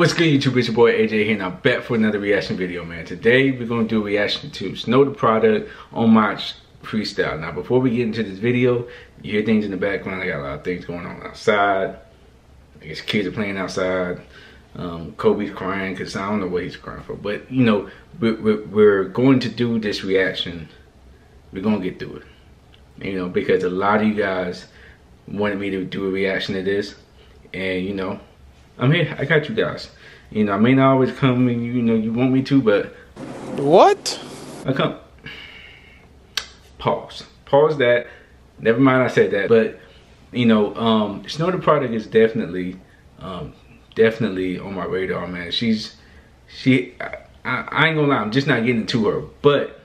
What's good YouTube, it's your boy AJ here and I'm back for another reaction video man. Today we're going to do a reaction to Snow Tha Product on my freestyle. Now before we get into this video, you hear things in the background, I got a lot of things going on outside. I guess kids are playing outside. Um, Kobe's crying because I don't know what he's crying for. But you know, we're, we're going to do this reaction. We're going to get through it. You know, because a lot of you guys wanted me to do a reaction to this. And you know, I'm here. I got you guys. You know, I may not always come and you, you know you want me to, but what? I come. Pause. Pause that. Never mind. I said that, but you know, um, Snow Tha Product is definitely, um, definitely on my radar, man. She's, she, I, I ain't gonna lie, I'm just not getting to her, but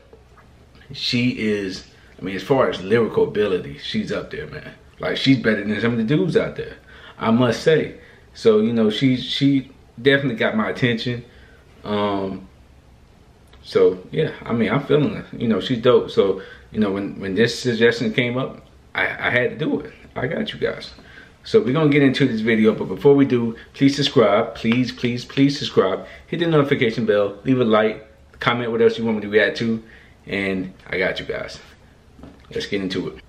she is. I mean, as far as lyrical ability, she's up there, man. Like she's better than some of the dudes out there. I must say. So you know, she she definitely got my attention. Um, so yeah, I mean, I'm feeling it. You know, she's dope. So you know, when when this suggestion came up, I, I had to do it. I got you guys. So we're gonna get into this video, but before we do, please subscribe. Please, please, please subscribe. Hit the notification bell. Leave a like. Comment what else you want me to react to, and I got you guys. Let's get into it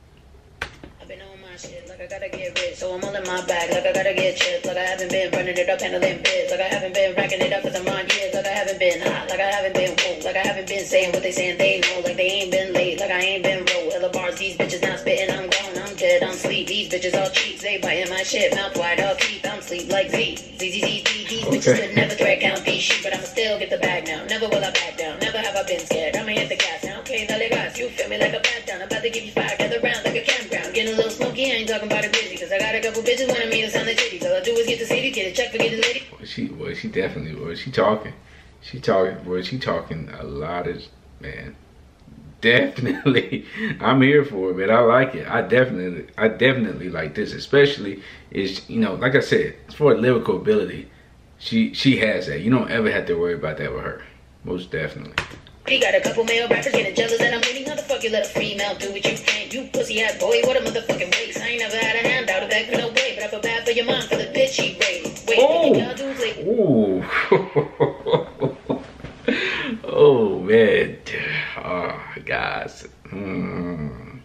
like I gotta get rich. So I'm all in my bag, like I gotta get chips. Like I haven't been running it up, handling bids. Like I haven't been racking it up cause I'm years. Like I haven't been hot, like I haven't been woke. Like I haven't been saying what they saying they know. Like they ain't been late, like I ain't been roll. Hella bars, these bitches not spitting. I'm gone, I'm dead, I'm sleep. These bitches all cheap, they biting my shit. Mouth wide, teeth, I'm sleep like Z. Z, Z, Z, Z. These okay. bitches could never track count these shit, but I'ma still get the bag now. Never will I back down, never have I been scared. I'ma hit the gas now. Okay, dale gas, you feel me like a back down. I'm about to give you five, gather round talking about a busy, cause I got a couple bitches wanting me to sound like titties. All I do is get the city, get a check for getting lady. Boy, she, boy, she definitely, boy, she talking. She talking, boy, she talking a lot of, man. Definitely, I'm here for it, man. I like it. I definitely, I definitely like this, especially is, you know, like I said, far as lyrical ability, she, she has that. You don't ever have to worry about that with her. Most definitely. He got a couple male rappers getting jealous that I'm winning. How the fuck you let a female do what you can't? You pussy ass boy, what a motherfucking waste. I ain't never had a handout of that, no way. But I feel bad for your mom for the bitch she raised. Wait, oh. Ooh. oh man. Oh, guys. Mm.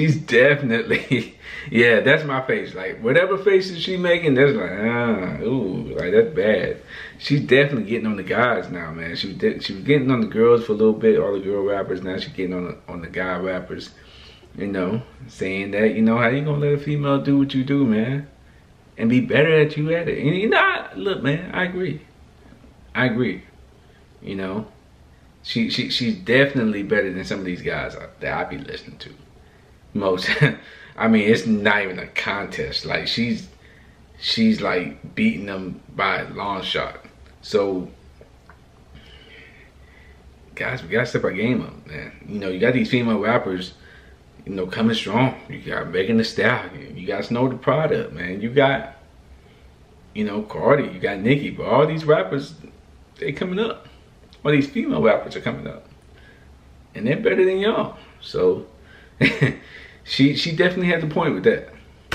She's definitely, yeah, that's my face. Like, whatever faces she making, that's like, ah, ooh, like, that's bad. She's definitely getting on the guys now, man. She was, she was getting on the girls for a little bit, all the girl rappers. Now she's getting on the, on the guy rappers, you know, saying that, you know, how you gonna let a female do what you do, man? And be better at you at it. And, you know, look, man, I agree. I agree. You know, she, she she's definitely better than some of these guys that I be listening to. Most, I mean, it's not even a contest. Like she's she's like beating them by a long shot. So guys, we gotta step our game up, man. You know, you got these female rappers, you know, coming strong. You got Megan Thee Stallion. You guys know the product, man. You got, you know, Cardi. You got Nicki. But all these rappers, they coming up. All these female rappers are coming up, and they're better than y'all. So she she definitely has a point with that.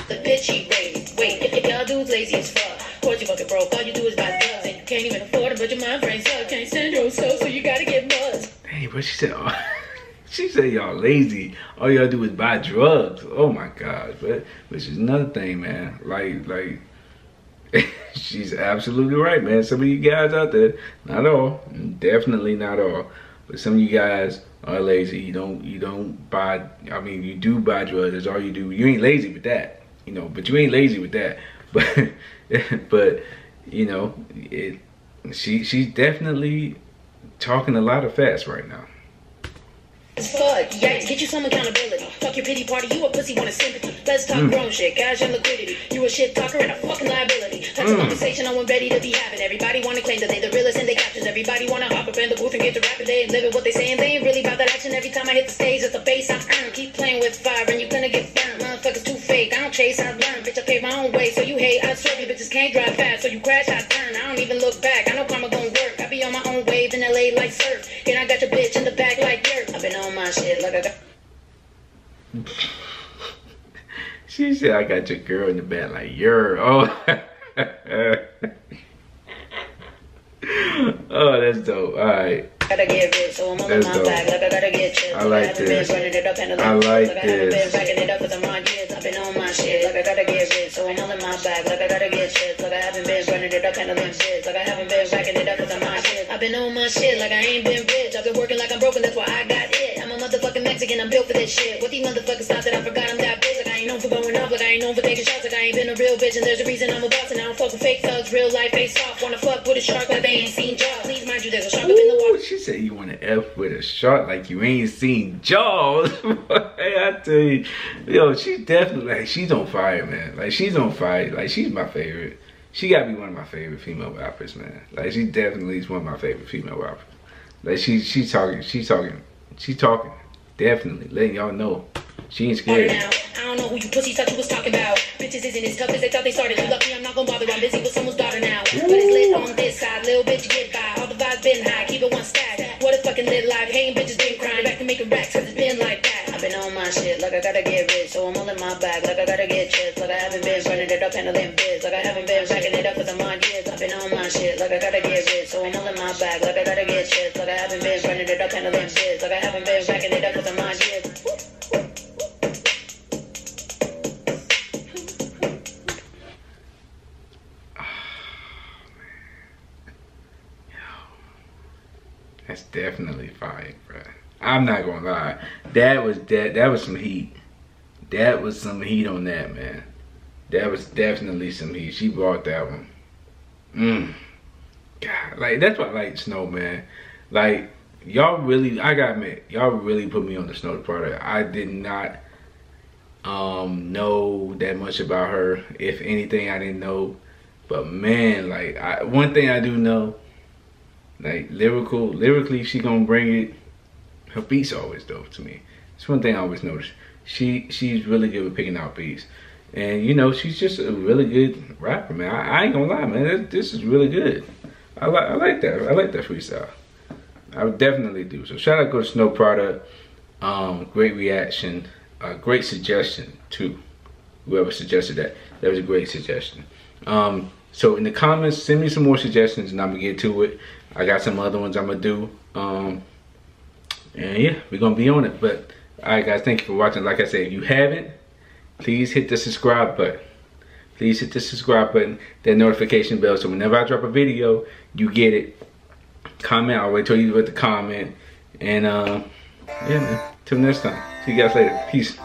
The bitch raised. Wait, if y'all dudes lazy as fuck, course you fucking broke. All you do is buy drugs, and you can't even afford it, but your mind frame's up. Can't stand yourself, so you gotta get buzzed. Hey, but she said, oh, she said y'all lazy. All y'all do is buy drugs. Oh my god, but which is another thing, man. Like like. she's absolutely right, man. Some of you guys out there, not all, definitely not all, but some of you guys are lazy. You don't you don't buy. I mean, you do buy drugs. That's all you do. You ain't lazy with that, you know. But you ain't lazy with that. But but you know, it. She she's definitely talking a lot of fast right now. Fuck, yikes, get you some accountability. Fuck your pity party, you a pussy, want a sympathy. Let's talk mm. grown shit, cash and liquidity. You a shit talker and a fucking liability. That's mm. a conversation I want ready to be having. Everybody wanna claim that they the realest and they captions. Everybody wanna hop the get to rapping. They ain't living what they saying, they ain't really about that action. Every time I hit the stage, it's the bass I earn. Keep playing with fire and you're gonna get burned. Motherfuckers too fake, I don't chase, I learn. Bitch, I pave my own way, so you hate, I swerve. You bitches can't drive fast, so you crash, I turn. I don't even look back, I know karma gon' work. I be on my own wave in LA like surf. And I got your bitch in the back like dirt. I've been on my shit like I got. she said, I got your girl in the bed like, you're, oh. oh, that's dope. All right. Gotta get rich, so I'm on That's my dope. back, like I gotta get chips. I like haven't this. Been running it up and I like like I haven't this. been racking it up 'cause I'm on years. I've been on my shit, like I gotta get rich, so I'm on my back, like I gotta get chips. Like I haven't been running it up handling shit, like I haven't been racking it up 'cause I'm on shit. I've been on my shit, like I ain't been rich. I've been working like I'm broken, that's why I got it. I'm a motherfucking Mexican, I'm built for this shit. What these motherfuckers thought that I forgot I'm that bitch. Like I ain't known for going up, like I ain't known for taking shots. Like I ain't been a real bitch, and there's a reason I'm a boss. And I don't fuck with fake thugs, real life face off. Wanna fuck with a shark like they ain't seen Jaws. Please mind you, there's a shark up in the water. she said you want to F with a shark like you ain't seen Jaws. hey, I tell you, yo, she's definitely like she's on fire, man. Like she's on fire. Like she's my favorite. She gotta be one of my favorite female rappers, man. Like she definitely is one of my favorite female rappers. Like she she's talking, she's talking, she's talking. Definitely letting y'all know she ain't scared. now. I don't know who you pussy you was talking about. Bitches isn't as tough as they thought they started. You lucky I'm not gonna bother. I'm busy with someone's daughter now. But it's lit on this side. Little bitch, get been high. Keep it one stack. What a fucking lit life. Hating bitches been crying. Back to making racks cause it's been like that. I've been on my shit. Like I gotta get rich. So I'm all in my bag. Like I gotta get chips. Like I haven't been running it up handling biz. Like I haven't been racking it up cause I'm on years. I've been on my shit. Like I gotta get rich. So I'm all in my bag. Like I gotta get chips. Like I haven't been running it up handling biz. Like I haven't been racking it up cause I'm on That's definitely fire, bro. I'm not gonna lie. That was that that was some heat. That was some heat on that, man. That was definitely some heat. She brought that one. Mm. God, like that's why I like Snow, man. Like y'all really, I gotta admit, y'all really put me on the Snow product. I did not um know that much about her. If anything, I didn't know. But man, like I, one thing I do know, like lyrical, lyrically, she gonna bring it. Her beats always dope to me. It's one thing I always notice. She she's really good with picking out beats, and you know she's just a really good rapper, man. I, I ain't gonna lie, man. This, this is really good. I like I like that. I like that freestyle. I would definitely do. So shout out to Snow Product. Um, great reaction. Uh, great suggestion too. Whoever suggested that, that was a great suggestion. Um, so in the comments, send me some more suggestions, and I'm gonna get to it. I got some other ones I'm gonna do. Um, and yeah, we're gonna be on it. But all right, guys, thank you for watching. Like I said, if you haven't, please hit the subscribe button. Please hit the subscribe button, that notification bell, so whenever I drop a video, you get it. Comment. I'll wait till you with the comment. And uh, yeah, man. Till next time. See you guys later. Peace.